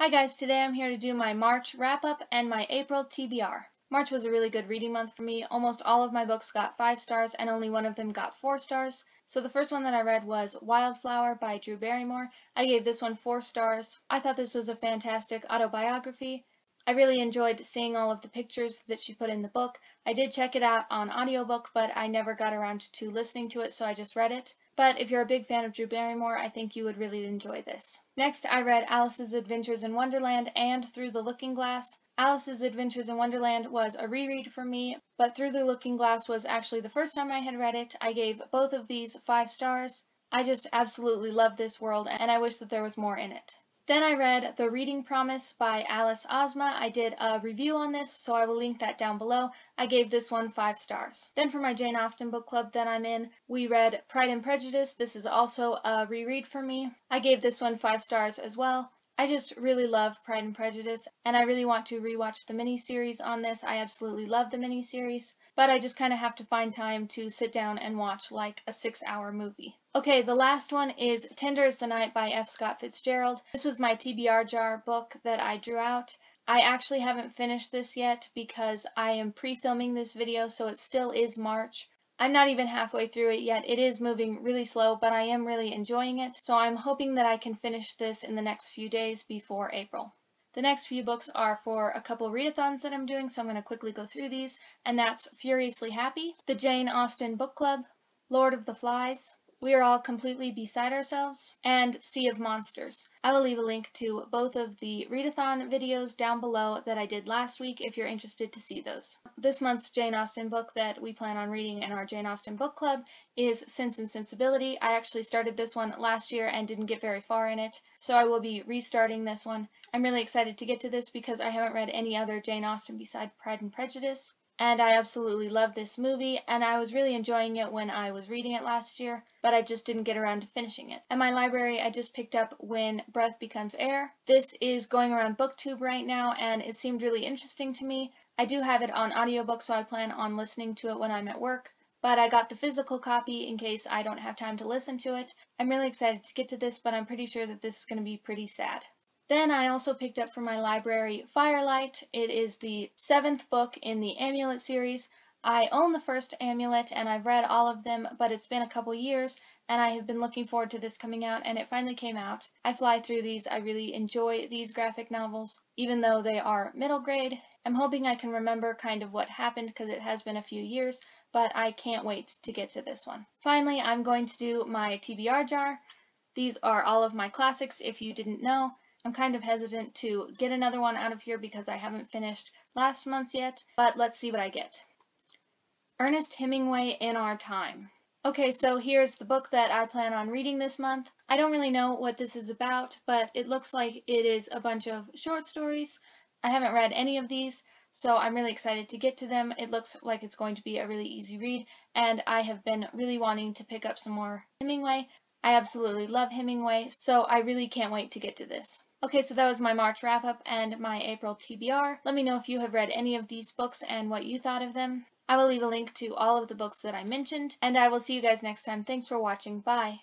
Hi guys, today I'm here to do my March wrap-up and my April TBR. March was a really good reading month for me. Almost all of my books got 5 stars and only one of them got 4 stars. So the first one that I read was Wildflower by Drew Barrymore. I gave this one 4 stars. I thought this was a fantastic autobiography. I really enjoyed seeing all of the pictures that she put in the book. I did check it out on audiobook, but I never got around to listening to it, so I just read it. But if you're a big fan of Drew Barrymore, I think you would really enjoy this. Next, I read Alice's Adventures in Wonderland and Through the Looking Glass. Alice's Adventures in Wonderland was a reread for me, but Through the Looking Glass was actually the first time I had read it. I gave both of these five stars. I just absolutely love this world, and I wish that there was more in it. Then I read The Reading Promise by Alice Ozma. I did a review on this, so I will link that down below. I gave this one 5 stars. Then for my Jane Austen book club that I'm in, we read Pride and Prejudice. This is also a reread for me. I gave this one 5 stars as well. I just really love Pride and Prejudice, and I really want to rewatch the miniseries on this. I absolutely love the miniseries, but I just kind of have to find time to sit down and watch like a six hour movie. Okay, the last one is Tender is the Night by F. Scott Fitzgerald. This was my TBR jar book that I drew out. I actually haven't finished this yet because I am pre-filming this video, so it still is March. I'm not even halfway through it yet. It is moving really slow, but I am really enjoying it, so I'm hoping that I can finish this in the next few days before April. The next few books are for a couple readathons that I'm doing, so I'm going to quickly go through these, and that's Furiously Happy, The Jane Austen Book Club, Lord of the Flies, we are all completely beside ourselves, and Sea of Monsters. I will leave a link to both of the readathon videos down below that I did last week if you're interested to see those. This month's Jane Austen book that we plan on reading in our Jane Austen book club is Sense and Sensibility. I actually started this one last year and didn't get very far in it, so I will be restarting this one. I'm really excited to get to this because I haven't read any other Jane Austen beside Pride and Prejudice, and I absolutely love this movie, and I was really enjoying it when I was reading it last year, but I just didn't get around to finishing it. At my library, I just picked up When Breath Becomes Air. This is going around BookTube right now, and it seemed really interesting to me. I do have it on audiobook, so I plan on listening to it when I'm at work, but I got the physical copy in case I don't have time to listen to it. I'm really excited to get to this, but I'm pretty sure that this is going to be pretty sad. Then I also picked up from my library Firelight. It is the seventh book in the Amulet series. I own the first Amulet and I've read all of them, but it's been a couple years and I have been looking forward to this coming out and it finally came out. I fly through these. I really enjoy these graphic novels, even though they are middle grade. I'm hoping I can remember kind of what happened because it has been a few years, but I can't wait to get to this one. Finally, I'm going to do my TBR jar. These are all of my classics if you didn't know. I'm kind of hesitant to get another one out of here because I haven't finished last month's yet, but let's see what I get. Ernest Hemingway in Our Time. Okay, so here's the book that I plan on reading this month. I don't really know what this is about, but it looks like it is a bunch of short stories. I haven't read any of these, so I'm really excited to get to them. It looks like it's going to be a really easy read, and I have been really wanting to pick up some more Hemingway. I absolutely love Hemingway, so I really can't wait to get to this. Okay, so that was my March wrap up and my April TBR. Let me know if you have read any of these books and what you thought of them. I will leave a link to all of the books that I mentioned, and I will see you guys next time. Thanks for watching. Bye.